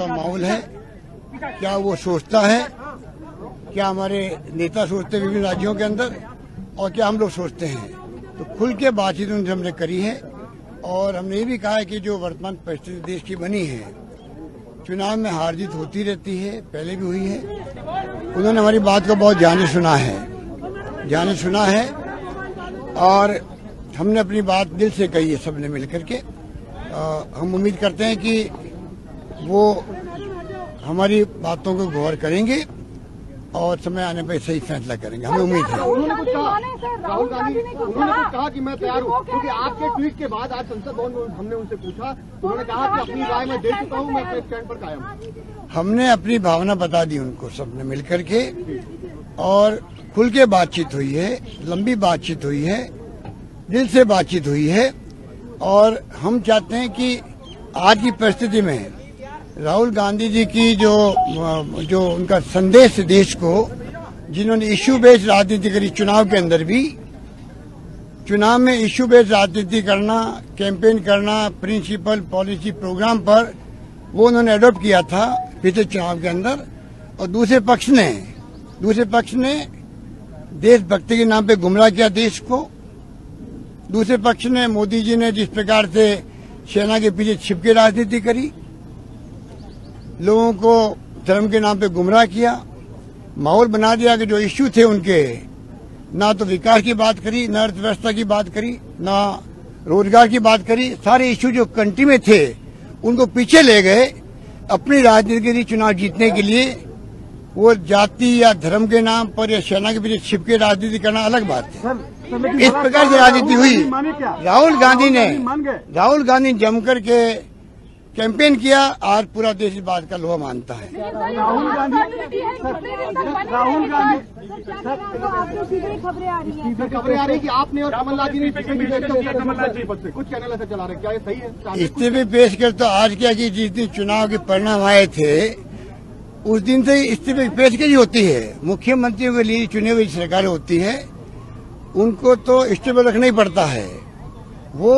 का माहौल है? क्या वो सोचता है? क्या हमारे नेता सोचते हैं विभिन्न राज्यों के अंदर? और क्या हम लोग सोचते हैं? तो खुल के बातचीत उनसे हमने करी है। और हमने ये भी कहा है कि जो वर्तमान परिस्थिति देश की बनी है चुनाव में हार जीत होती रहती है पहले भी हुई है। उन्होंने हमारी बात को बहुत से सुना है। से सुना है। और हमने अपनी बात दिल से कही है सबने मिलकर के। अ, हम उम्मीद करते हैं कि वो हमारी बातों को गौर करेंगे और समय आने पर सही फैसला करेंगे। हमें उम्मीद है। उन्होंने कुछ कहा। राहुल गांधी ने उन्होंने। कुछ कहा कि मैं तैयार हूँ। क्योंकि आपके ट्वीट के बाद आज संसद भवन में हमने उनसे पूछा। तो उन्होंने कहा कि अपनी राय मैं दे चुका हूँ मैं अपने स्टैंड पर कायम हमने अपनी भावना बता दी उनको सबने मिलकर के। और खुल के बातचीत हुई है लंबी बातचीत हुई है दिल से बातचीत हुई है। और हम चाहते हैं कि आज की परिस्थिति में राहुल गांधी जी की जो जो उनका संदेश देश को, जिन्होंने इश्यू बेस्ड राजनीति करी चुनाव के अंदर भी, चुनाव में इश्यू बेस्ड राजनीति करना, कैंपेन करना, प्रिंसिपल पॉलिसी प्रोग्राम पर, वो उन्होंने अडॉप्ट किया था पिछले चुनाव के अंदर। और दूसरे पक्ष ने, दूसरे पक्ष ने देशभक्ति के नाम पे गुमराह किया देश को। दूसरे पक्ष ने मोदी जी ने जिस प्रकार से सेना के पीछे छिपके राजनीति करी लोगों को धर्म के नाम पे गुमराह किया माहौल बना दिया कि जो इश्यू थे उनके ना तो विकास की बात करी ना अर्थव्यवस्था की बात करी ना रोज़गार की बात करी सारे इश्यू जो कंट्री में थे उनको पीछे ले गए अपनी राजनीति के लिए चुनाव जीतने के लिए। वो जाति या धर्म के नाम पर या सेना के पीछे छिप के राजनीति करना अलग बात है। इस प्रकार की राजनीति हुई। राहुल गांधी ने राहुल गांधी जमकर के कैंपेन किया आज पूरा देश इस बात का लोहा मानता है। राहुल गांधी राहुल गांधी आपको खबरें आ सर खबरें आ रही है कि आपने और कमलनाथ जी ने कमलनाथ जी पद से कुछ चैनल ऐसे चला रहे क्या ये सही है? इस्तीफे पेश कर तो आज क्या कि जिस दिन चुनाव के परिणाम आए थे उस दिन से इस्तीफे की पेशकश होती है। मुख्यमंत्रियों के लिए चुनी हुई सरकारें होती है उनको तो इस्तीफे रखना ही पड़ता है। वो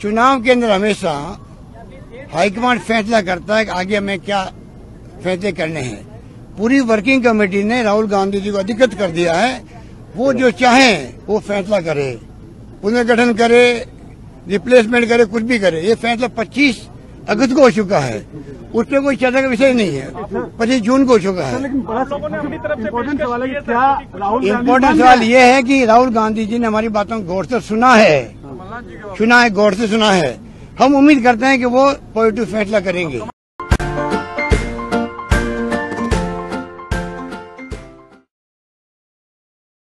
चुनाव के अंदर हमेशा हाईकमांड फैसला करता है कि आगे हमें क्या फैसले करने हैं। पूरी वर्किंग कमेटी ने राहुल गांधी जी को अधिकृत कर दिया है। वो जो चाहे वो फैसला करे पुनर्गठन करे रिप्लेसमेंट करे कुछ भी करे। ये फैसला 25 अगस्त को हो चुका है। उसमें कोई चर्चा का विषय नहीं है। पच्चीस जून को हो चुका है। इम्पोर्टेंट सवाल? ये है कि राहुल गांधी जी ने हमारी बातों को गौर से सुना है। सुना है गौर से सुना है। हम उम्मीद करते हैं कि वो पॉजिटिव फैसला करेंगे।